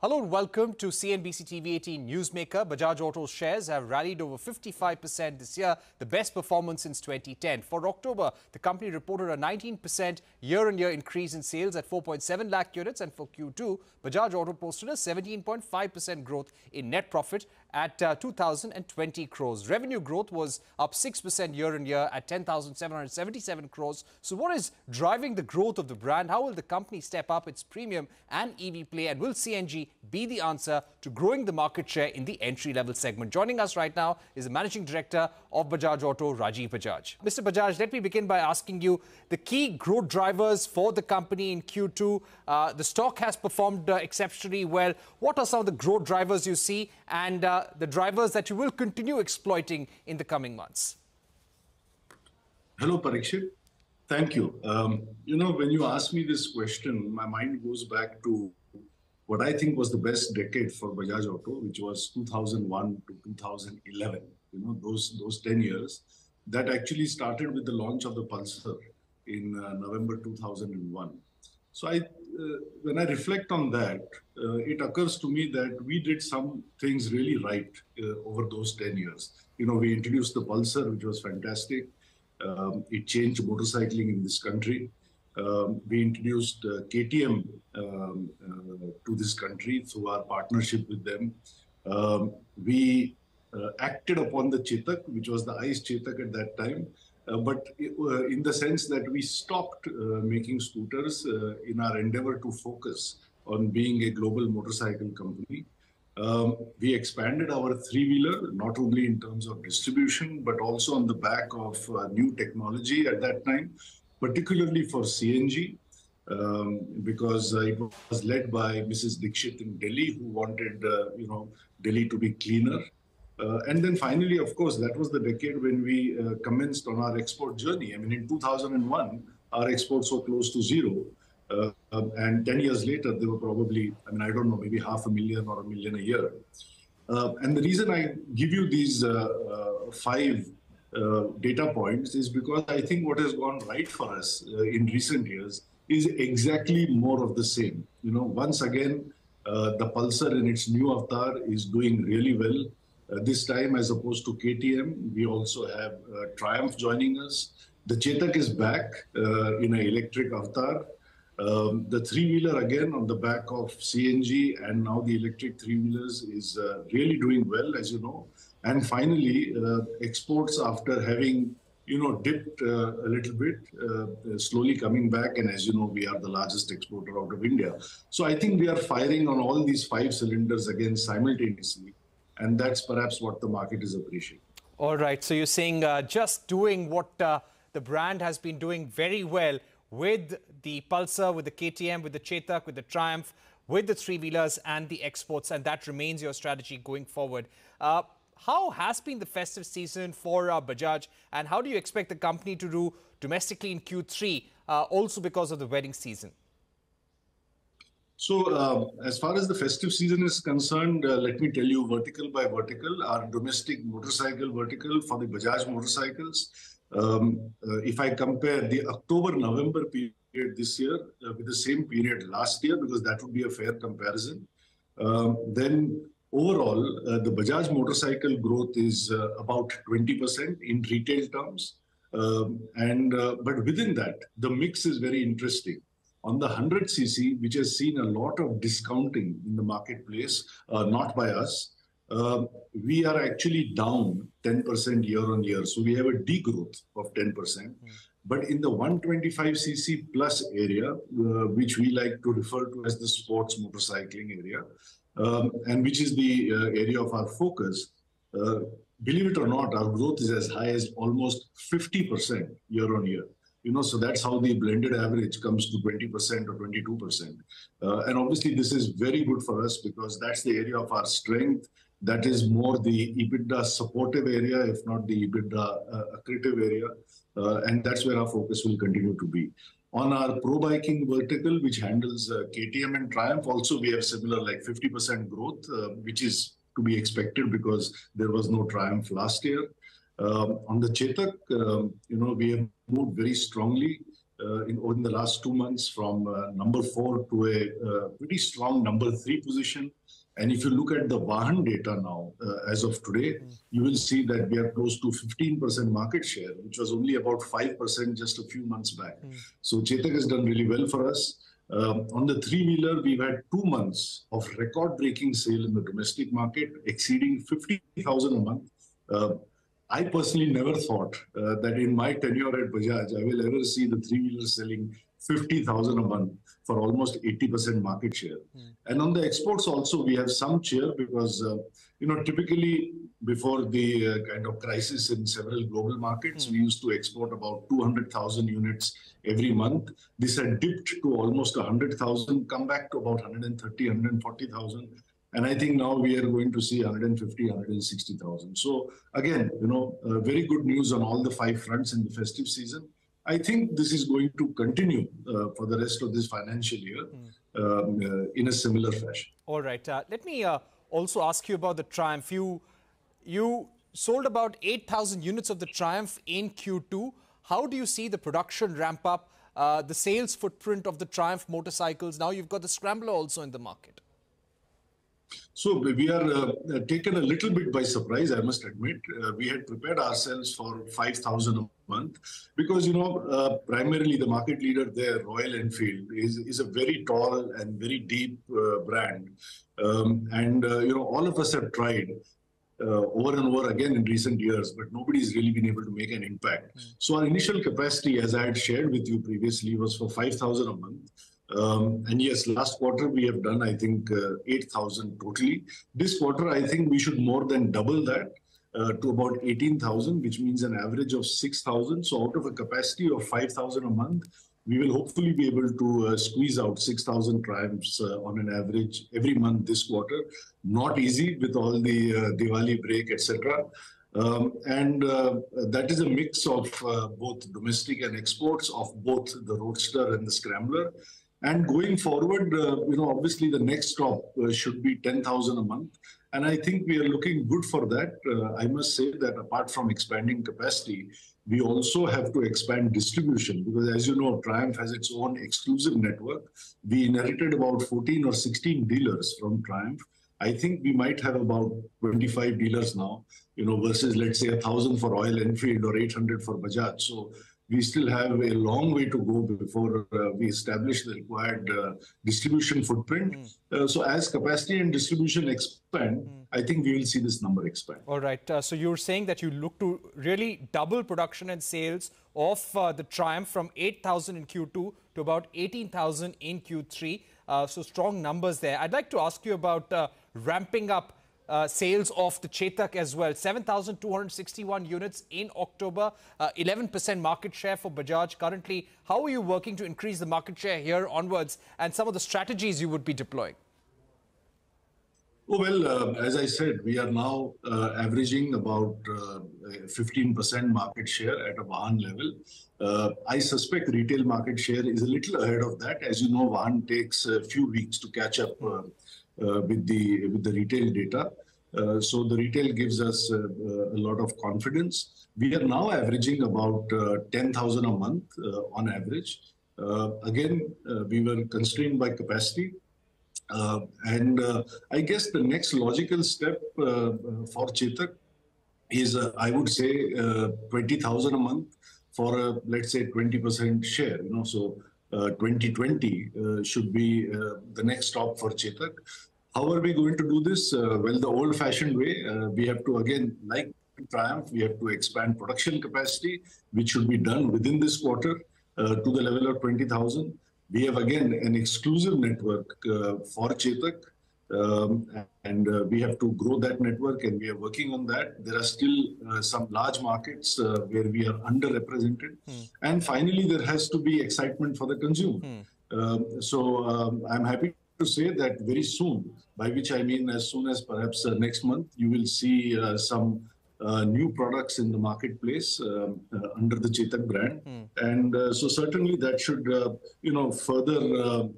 Hello and welcome to CNBC TV 18 Newsmaker. Bajaj Auto shares have rallied over 55% this year, the best performance since 2010. For October, the company reported a 19% year-on-year increase in sales at 4.7 lakh units and for Q2, Bajaj Auto posted a 17.5% growth in net profit at uh, 2,020 crores. Revenue growth was up 6% year-on-year at 10,777 crores. So what is driving the growth of the brand? How will the company step up its premium and EV play and will CNG be the answer to growing the market share in the entry-level segment. Joining us right now is the Managing Director of Bajaj Auto, Rajiv Bajaj. Mr. Bajaj, let me begin by asking you the key growth drivers for the company in Q2. Uh, the stock has performed uh, exceptionally well. What are some of the growth drivers you see and uh, the drivers that you will continue exploiting in the coming months? Hello, Parikshit. Thank you. Um, you know, when you ask me this question, my mind goes back to what I think was the best decade for Bajaj Auto, which was 2001 to 2011. You know, those those 10 years. That actually started with the launch of the Pulsar in uh, November 2001. So I, uh, when I reflect on that, uh, it occurs to me that we did some things really right uh, over those 10 years. You know, we introduced the Pulsar, which was fantastic. Um, it changed motorcycling in this country. Um, we introduced uh, KTM um, uh, to this country through our partnership with them. Um, we uh, acted upon the Chetak, which was the ICE Chetak at that time, but uh, in the sense that we stopped uh, making scooters in our endeavor to focus on being a global motorcycle company. Um, we expanded our three-wheeler, not only in terms of distribution, but also on the back of new technology at that time particularly for CNG, um, because uh, it was led by Mrs. Dikshit in Delhi, who wanted, uh, you know, Delhi to be cleaner. Uh, and then finally, of course, that was the decade when we uh, commenced on our export journey. I mean, in 2001, our exports were close to zero. Uh, um, and 10 years later, they were probably, I mean, I don't know, maybe half a million or a million a year. Uh, and the reason I give you these five uh, data points is because I think what has gone right for us uh, in recent years is exactly more of the same. You know, once again, uh, the Pulsar in its new avatar is doing really well. Uh, this time, as opposed to KTM, we also have uh, Triumph joining us. The Chetak is back uh, in an electric avatar. Um, the three-wheeler again on the back of CNG and now the electric three-wheelers is really doing well, as you know. And finally, uh, exports after having you know, dipped uh, a little bit, uh, slowly coming back. And as you know, we are the largest exporter out of India. So I think we are firing on all these five cylinders again simultaneously. And that's perhaps what the market is appreciating. All right. So you're saying uh, just doing what uh, the brand has been doing very well with the Pulsar, with the KTM, with the Chetak, with the Triumph, with the three-wheelers and the exports. And that remains your strategy going forward. Uh, how has been the festive season for uh, Bajaj and how do you expect the company to do domestically in Q3, uh, also because of the wedding season? So, uh, as far as the festive season is concerned, uh, let me tell you vertical by vertical, our domestic motorcycle vertical for the Bajaj motorcycles. Um, uh, if I compare the October-November period this year uh, with the same period last year, because that would be a fair comparison, um, then Overall, uh, the Bajaj motorcycle growth is uh, about 20% in retail terms. Um, and but within that, the mix is very interesting. On the 100cc, which has seen a lot of discounting in the marketplace, uh, not by us, uh, we are actually down 10% year on year. So we have a degrowth of 10%. Mm. But in the 125cc plus area, uh, which we like to refer to as the sports motorcycling area, um, and which is the uh, area of our focus, uh, believe it or not, our growth is as high as almost 50% year on year. You know, so that's how the blended average comes to 20% or 22%. Uh, and obviously, this is very good for us because that's the area of our strength. That is more the EBITDA supportive area, if not the EBITDA uh, accretive area. Uh, and that's where our focus will continue to be. On our pro biking vertical, which handles uh, KTM and Triumph, also we have similar like 50% growth, uh, which is to be expected because there was no Triumph last year. Um, on the Chetak, um, you know, we have moved very strongly. uh, in, in the last two months from uh, number four to a uh, pretty strong number three position. And if you look at the Vahan data now, uh, as of today, mm. you will see that we are close to 15% market share, which was only about 5% just a few months back. Mm. So Chetak has done really well for us. Um, on the three-wheeler, we've had two months of record-breaking sale in the domestic market, exceeding 50,000 a month. Uh, I personally never thought uh, that in my tenure at Bajaj, I will ever see the three wheelers selling 50,000 a month for almost 80% market share. Mm. And on the exports also, we have some cheer because, uh, you know, typically before the uh, kind of crisis in several global markets, mm. we used to export about 200,000 units every month. This had dipped to almost 100,000, come back to about 130, 140,000 and I think now we are going to see 150, 160,000. So again, you know, uh, very good news on all the five fronts in the festive season. I think this is going to continue uh, for the rest of this financial year mm. um, uh, in a similar fashion. All right. Uh, let me uh, also ask you about the Triumph. You, you sold about 8,000 units of the Triumph in Q2. How do you see the production ramp up, uh, the sales footprint of the Triumph motorcycles? Now you've got the Scrambler also in the market. So we are uh, taken a little bit by surprise, I must admit. Uh, we had prepared ourselves for 5,000 a month because, you know, uh, primarily the market leader there, Royal Enfield, is, is a very tall and very deep uh, brand. Um, and, uh, you know, all of us have tried. Uh, over and over again in recent years, but nobody's really been able to make an impact. Mm. So our initial capacity, as I had shared with you previously, was for 5,000 a month. Um, and yes, last quarter we have done, I think, uh, 8,000 totally. This quarter, I think we should more than double that uh, to about 18,000, which means an average of 6,000. So out of a capacity of 5,000 a month, we will hopefully be able to uh, squeeze out 6,000 triumphs on an average every month this quarter. Not easy with all the Diwali break, etc. Um, and that is a mix of both domestic and exports of both the Roadster and the Scrambler. And going forward, uh, you know, obviously the next stop uh, should be 10,000 a month. And I think we are looking good for that. Uh, I must say that apart from expanding capacity, we also have to expand distribution because as you know, Triumph has its own exclusive network. We inherited about 14 or 16 dealers from Triumph. I think we might have about 25 dealers now, you know, versus let's say a thousand for Royal Enfield or 800 for Bajaj. So we still have a long way to go before uh, we establish the required uh, distribution footprint. Mm. Uh, so as capacity and distribution expand, mm. I think we will see this number expand. All right. Uh, so you're saying that you look to really double production and sales of uh, the Triumph from 8,000 in Q2 to about 18,000 in Q3. Uh, so strong numbers there. I'd like to ask you about ramping up uh, sales of the Chetak as well. 7,261 units in October, 11% uh, market share for Bajaj currently. How are you working to increase the market share here onwards and some of the strategies you would be deploying? Oh, well, uh, as I said, we are now uh, averaging about 15% uh, market share at a Vahan level. Uh, I suspect retail market share is a little ahead of that. As you know, Vahan takes a few weeks to catch up with the with the retail data. Uh, so the retail gives us uh, a lot of confidence. We are now averaging about 10,000 a month on average. again, we were constrained by capacity. Uh, and uh, I guess the next logical step uh, for Chetak is, I would say, 20,000 a month for a, let's say, 20% share. You know, so 2020 should be the next stop for Chetak. How are we going to do this? Uh, well, the old-fashioned way, uh, we have to, again, like Triumph, we have to expand production capacity, which should be done within this quarter uh, to the level of 20,000. We have, again, an exclusive network uh, for Chetak, um, and uh, we have to grow that network, and we are working on that. There are still uh, some large markets where we are underrepresented. Hmm. And finally, there has to be excitement for the consumer. Hmm. Um, so um, I'm happy to say that very soon, by which I mean as soon as perhaps uh, next month, you will see uh, some uh, new products in the marketplace um, uh, under the Chetak brand. Mm. And uh, so certainly that should, uh, you know, further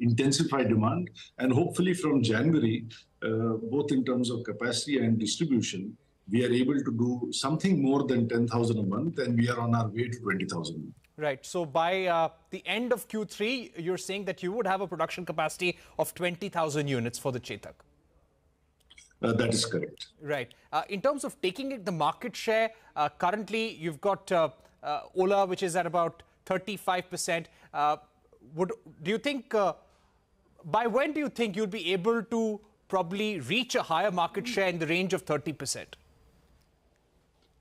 intensify demand. And hopefully from January, both in terms of capacity and distribution, we are able to do something more than 10,000 a month and we are on our way to 20,000. Right. So by uh, the end of Q3, you're saying that you would have a production capacity of 20,000 units for the Chetak. Uh, that is correct. Right. Uh, in terms of taking it, the market share, uh, currently you've got uh, uh, Ola, which is at about 35%. would do you think by when do you think you'll be able to probably reach a higher market share in the range of 30%?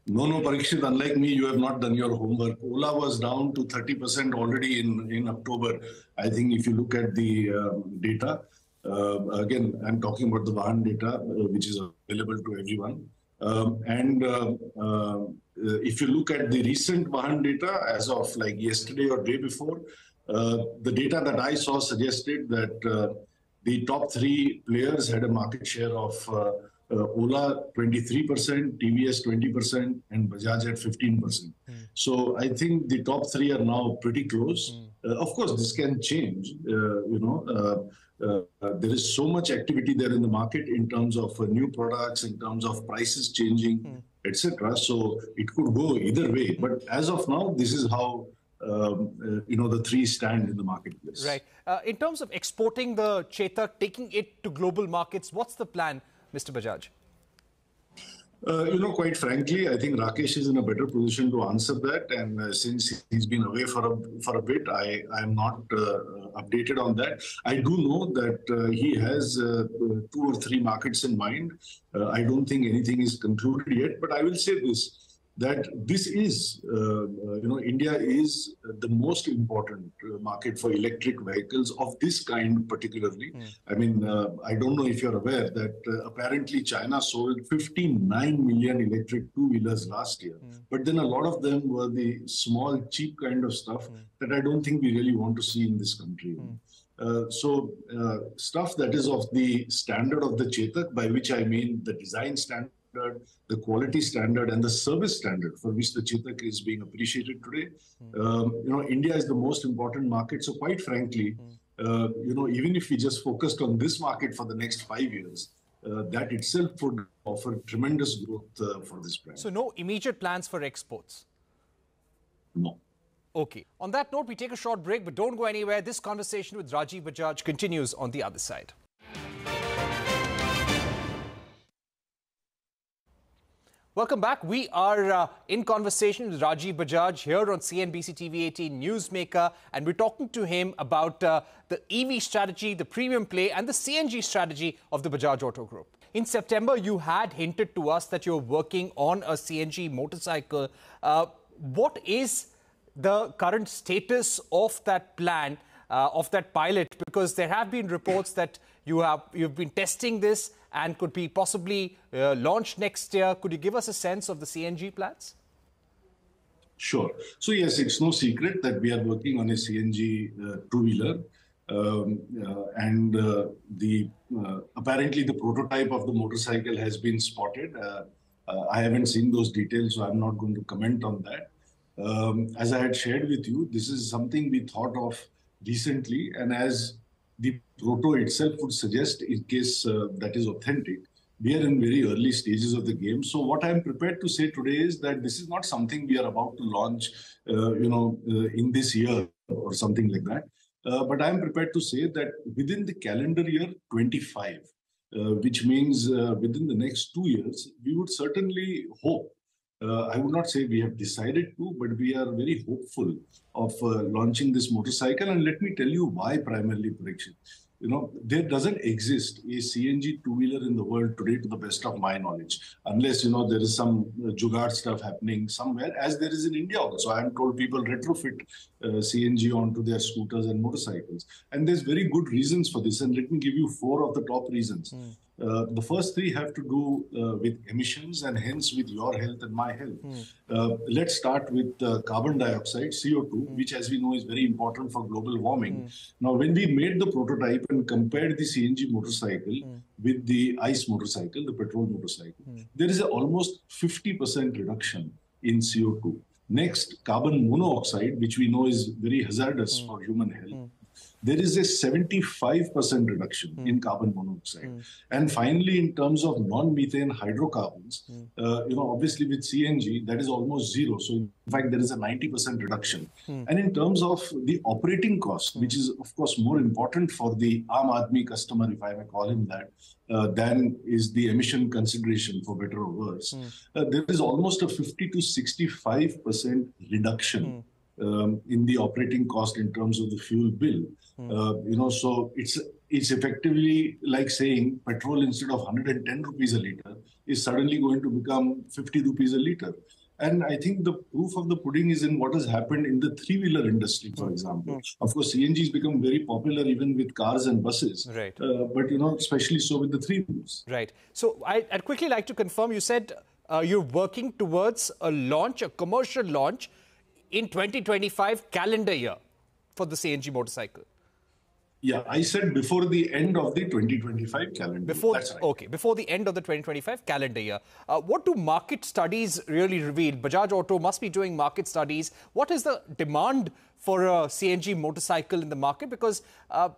No, no, Parikshit, unlike me, you have not done your homework. Ola was down to 30% already in, in October. I think if you look at the um, data, uh, again, I'm talking about the Vahan data, uh, which is available to everyone. Um, and uh, uh if you look at the recent Vahan data as of like yesterday or day before, uh, the data that I saw suggested that uh, the top three players had a market share of uh, Ola 23%, TVS 20%, and Bajaj at 15%. Mm. So I think the top three are now pretty close. Mm. Uh, of course, this can change. Uh, you know, uh, uh, there is so much activity there in the market in terms of uh, new products, in terms of prices changing, mm. etc. So it could go either way. But as of now, this is how um, you know the three stand in the marketplace. Right. in terms of exporting the Chetak, taking it to global markets, what's the plan? Mr. Bajaj? Uh, you know, quite frankly, I think Rakesh is in a better position to answer that. And uh, since he's been away for a for a bit, I I am not uh, updated on that. I do know that uh, he has uh, two or three markets in mind. Uh, I don't think anything is concluded yet, but I will say this: that this is, uh, uh, you know, India is the most important uh, market for electric vehicles of this kind, particularly. Mm. I mean, uh, I don't know if you're aware that uh, apparently China sold 59 million electric two wheelers last year, mm. but then a lot of them were the small, cheap kind of stuff mm. that I don't think we really want to see in this country. Hmm. Uh, so uh, stuff that is of the standard of the Chetak, by which I mean the design standard, the quality standard, and the service standard for which the Chetak is being appreciated today. Mm. Um, you know, India is the most important market. So, quite frankly, mm. uh, you know, even if we just focused on this market for the next five years, uh, that itself would offer tremendous growth uh, for this brand. So, no immediate plans for exports? No. Okay. On that note, we take a short break, but don't go anywhere. This conversation with Rajiv Bajaj continues on the other side. Welcome back. We are uh, in conversation with Rajiv Bajaj here on CNBC TV 18 Newsmaker, and we're talking to him about uh, the EV strategy, the premium play, and the CNG strategy of the Bajaj Auto Group. In September, you had hinted to us that you're working on a CNG motorcycle. Uh, what is the current status of that plan, uh, of that pilot? Because there have been reports that you have you've been testing this and could be possibly uh, launched next year. Could you give us a sense of the CNG plans? Sure. So yes, it's no secret that we are working on a CNG uh, two-wheeler, um, uh, and uh, the uh, apparently the prototype of the motorcycle has been spotted. Uh, I haven't seen those details, so I'm not going to comment on that. Um, as I had shared with you, this is something we thought of recently, and as the proto itself would suggest, in case uh, that is authentic, we are in very early stages of the game. So what I'm prepared to say today is that this is not something we are about to launch, uh, you know, uh, in this year or something like that. Uh, but I'm prepared to say that within the calendar year 25, uh, which means uh, within the next two years, we would certainly hope uh, I would not say we have decided to, but we are very hopeful of uh, launching this motorcycle. And let me tell you why primarily, Parikshit. You know, there doesn't exist a CNG two-wheeler in the world today, to the best of my knowledge, unless you know there is some uh, jugaad stuff happening somewhere, as there is in India also. I am told people retrofit uh, CNG onto their scooters and motorcycles, and there's very good reasons for this. And let me give you four of the top reasons. Mm. Uh, the first three have to do uh, with emissions and hence with your health and my health. Mm. Uh, let's start with uh, carbon dioxide, CO2, mm. which, as we know, is very important for global warming. Mm. Now, when we made the prototype and compared the CNG motorcycle hmm. with the ICE motorcycle, the petrol motorcycle, hmm. there is almost 50% reduction in CO2. Next, carbon monoxide, which we know is very hazardous hmm. for human health there is a 75% reduction Hmm. in carbon monoxide. And finally, in terms of non-methane hydrocarbons, Hmm. uh, you know, obviously with CNG, that is almost zero. So in fact, there is a 90% reduction. Hmm. And in terms of the operating cost, which is of course more important for the Aam Aadmi customer, if I may call him that, uh, than is the emission consideration for better or worse. Uh, there is almost a 50 to 65% reduction um, in the operating cost in terms of the fuel bill. Uh, you know, so it's it's effectively like saying petrol instead of 110 rupees a liter is suddenly going to become 50 rupees a liter. And I think the proof of the pudding is in what has happened in the three-wheeler industry, for example. Of course, CNG has become very popular even with cars and buses. Right. Uh, but you know, especially so with the three-wheelers. Right. So I, would quickly like to confirm. You said uh, you're working towards a launch, a commercial launch, in 2025 calendar year for the CNG motorcycle. Yeah, I said before the end of the 2025 calendar. Before That's right. okay, before the end of the 2025 calendar year. Uh, what do market studies really reveal? Bajaj Auto must be doing market studies. What is the demand for a CNG motorcycle in the market? Because uh,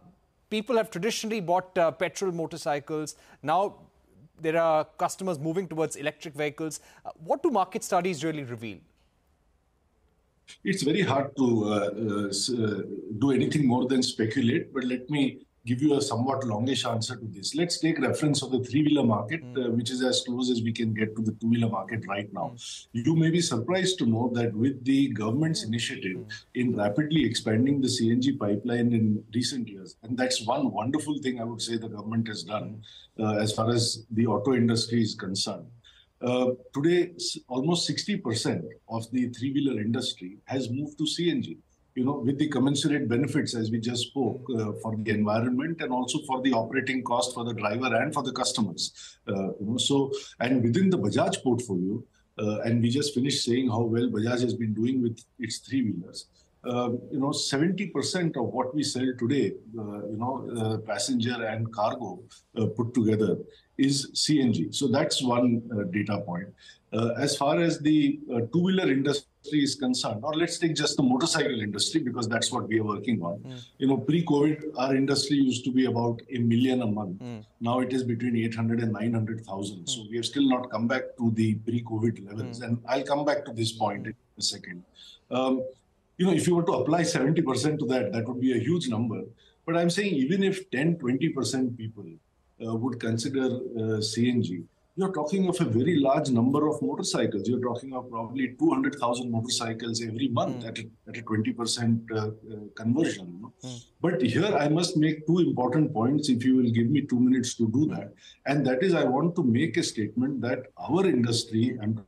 people have traditionally bought uh, petrol motorcycles. Now there are customers moving towards electric vehicles. Uh, what do market studies really reveal? It's very hard to uh, uh, uh, do anything more than speculate, but let me give you a somewhat longish answer to this. Let's take reference of the three-wheeler market, uh, which is as close as we can get to the two-wheeler market right now. You may be surprised to know that with the government's initiative in rapidly expanding the CNG pipeline in recent years, and that's one wonderful thing I would say the government has done uh, as far as the auto industry is concerned. Uh, today, almost 60% of the three-wheeler industry has moved to CNG. You know, with the commensurate benefits, as we just spoke, uh, for the environment and also for the operating cost for the driver and for the customers. Uh, you know, so and within the Bajaj portfolio, uh, and we just finished saying how well Bajaj has been doing with its three-wheelers. Um, you know, 70% of what we sell today, uh, you know, uh, passenger and cargo uh, put together is CNG. So that's one uh, data point. Uh, as far as the uh, two-wheeler industry is concerned, or let's take just the motorcycle industry because that's what we are working on. You know, pre-COVID, our industry used to be about a million a month. Now it is between 800 and 900,000. So we have still not come back to the pre-COVID levels. And I'll come back to this point in a second. Um, you know, if you were to apply 70% to that, that would be a huge number. But I'm saying even if 10, 20% people uh, would consider uh, CNG, you're talking of a very large number of motorcycles. You're talking of probably 200,000 motorcycles every month at, a, at a 20% uh, uh, conversion. You know? But here I must make two important points if you will give me two minutes to do that. And that is, I want to make a statement that our industry and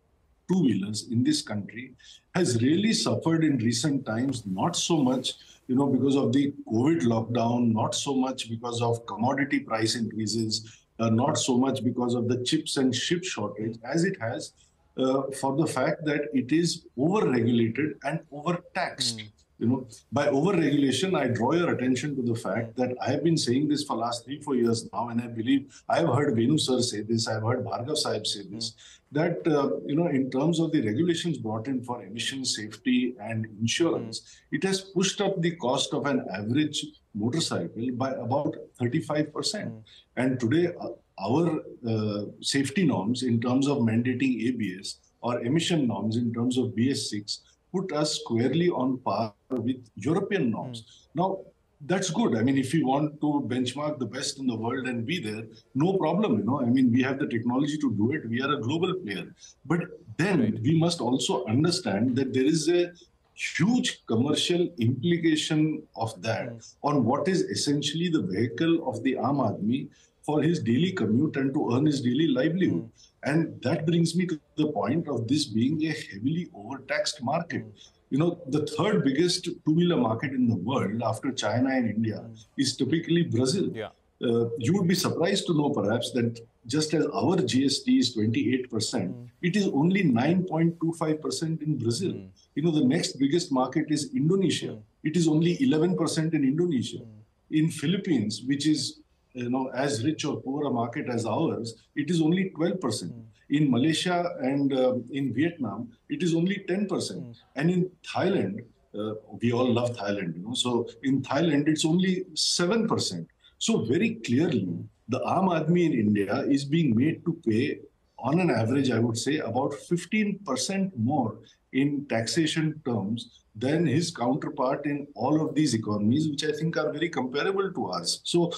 two wheelers in this country has really suffered in recent times, not so much, you know, because of the COVID lockdown, not so much because of commodity price increases, uh, not so much because of the chips and chip shortage, as it has uh, for the fact that it is over-regulated and over-taxed. You know, by over-regulation, I draw your attention to the fact that I have been saying this for last three, four years now, and I believe I have heard Venu sir say this, I've heard Bhargav Sahib say this, that, uh, you know, in terms of the regulations brought in for emission safety and insurance, it has pushed up the cost of an average motorcycle by about 35%. And today, uh, our uh, safety norms in terms of mandating ABS or emission norms in terms of BS6 put us squarely on par with European norms. Now, that's good. I mean, if we want to benchmark the best in the world and be there, no problem. You know, I mean, we have the technology to do it. We are a global player. But then we must also understand that there is a huge commercial implication of that on what is essentially the vehicle of the Aam Aadmi for his daily commute and to earn his daily livelihood. Hmm. And that brings me to the point of this being a heavily overtaxed market. Hmm. You know, the third biggest two wheeler market in the world after China and India hmm. is typically Brazil. Yeah. Uh, you would be surprised to know perhaps that just as our GST is 28%, it is only 9.25% in Brazil. You know, the next biggest market is Indonesia. It is only 11% in Indonesia. In Philippines, which is you know as rich or poor a market as ours, it is only 12%. In Malaysia and uh, in Vietnam, it is only 10%. And in Thailand, uh, we all love Thailand, you know. So in Thailand, it's only 7%. So very clearly, the Aam Aadmi in India is being made to pay, on an average, I would say, about 15% more in taxation terms than his counterpart in all of these economies, which I think are very comparable to us. So,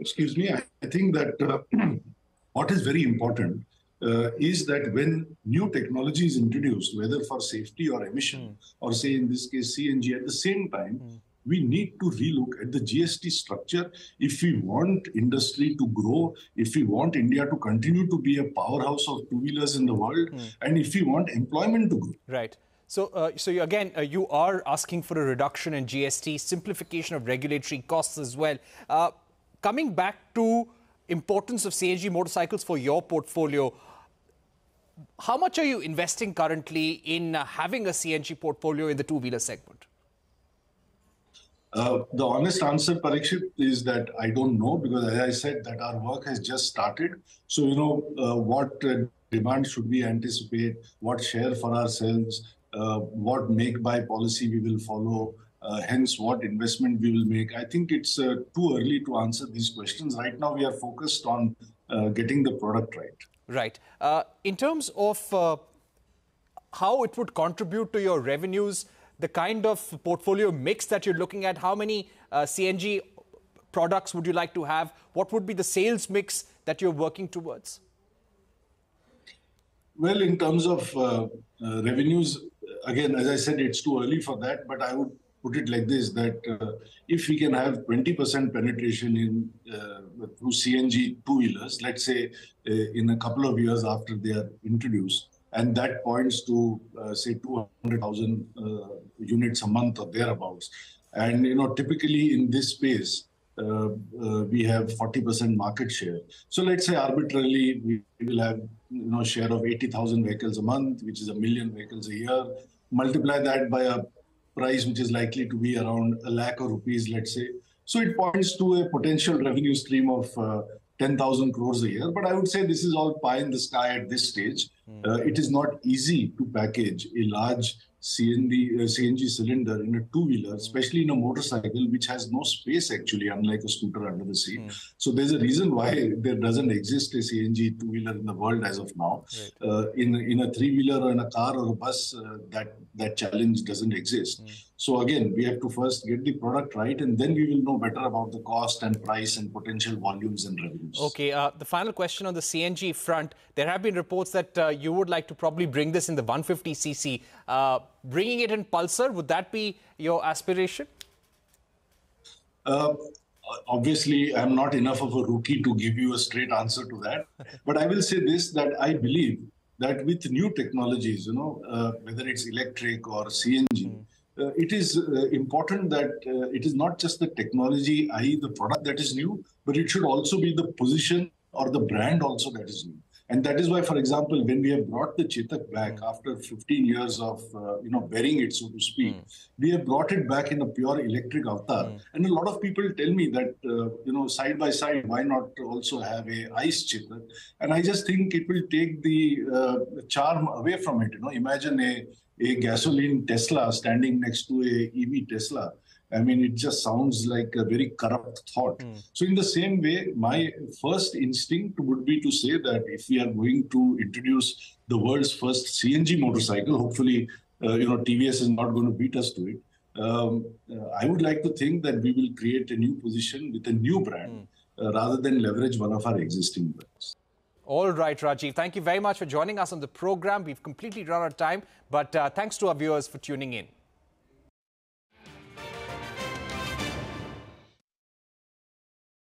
excuse me, I, I think that uh, what is very important uh, is that when new technology is introduced, whether for safety or emission, mm. or say in this case CNG, at the same time, mm. we need to relook at the GST structure if we want industry to grow, if we want India to continue to be a powerhouse of two wheelers in the world, mm. and if we want employment to grow. Right. So, uh, so you, again, uh, you are asking for a reduction in GST, simplification of regulatory costs as well. Coming back to importance of CNG motorcycles for your portfolio, how much are you investing currently in uh, having a CNG portfolio in the two-wheeler segment? Uh, the honest answer, Parikshit, is that I don't know because, as I said, that our work has just started. So, you know, uh, what uh, demand should we anticipate? What share for ourselves? Uh, what make-buy policy we will follow? Uh, hence, what investment we will make? I think it's too early to answer these questions. Right now, we are focused on getting the product right. Right. Uh, in terms of uh, how it would contribute to your revenues, the kind of portfolio mix that you're looking at, how many uh, CNG products would you like to have? What would be the sales mix that you're working towards? Well, in terms of uh, uh, revenues, again, as I said, it's too early for that, but I would put it like this that uh, if we can have 20% penetration in uh, through CNG two wheelers, let's say uh, in a couple of years after they are introduced, and that points to uh, say 200,000 uh, units a month or thereabouts. And you know, typically in this space, uh, we have 40% market share. So let's say arbitrarily we will have you know share of 80,000 vehicles a month, which is a million vehicles a year. Multiply that by a price which is likely to be around a lakh of rupees, let's say. So it points to a potential revenue stream of uh, 10,000 crores a year. But I would say this is all pie in the sky at this stage. Mm. Uh, it is not easy to package a large CNG, uh, CNG cylinder in a two-wheeler, especially in a motorcycle, which has no space actually, unlike a scooter under the seat. Mm. So there's a reason why there doesn't exist a CNG two-wheeler in the world as of now. Right. Uh, in in a three-wheeler or in a car or a bus, uh, that that challenge doesn't exist. Mm. So again, we have to first get the product right, and then we will know better about the cost and price and potential volumes and revenues. Okay. Uh, the final question on the CNG front: there have been reports that uh, you would like to probably bring this in the 150cc. Uh, bringing it in Pulsar, would that be your aspiration? Uh, obviously, I'm not enough of a rookie to give you a straight answer to that. but I will say this: that I believe that with new technologies, you know, uh, whether it's electric or CNG. Mm uh, it is uh, important that uh, it is not just the technology, i.e., the product that is new, but it should also be the position or the brand also that is new. And that is why, for example, when we have brought the Chetak back mm. after 15 years of, uh, you know, burying it, so to speak, mm. we have brought it back in a pure electric avatar. Mm. And a lot of people tell me that, uh, you know, side by side, why not also have a ICE Chetak? And I just think it will take the uh, charm away from it. You know, imagine a a gasoline Tesla standing next to a EV Tesla. I mean, it just sounds like a very corrupt thought. Mm. So, in the same way, my first instinct would be to say that if we are going to introduce the world's first CNG motorcycle, hopefully, uh, you know, TVS is not going to beat us to it. Um, uh, I would like to think that we will create a new position with a new brand mm. uh, rather than leverage one of our existing brands. All right, Rajiv. Thank you very much for joining us on the program. We've completely run out of time, but uh, thanks to our viewers for tuning in.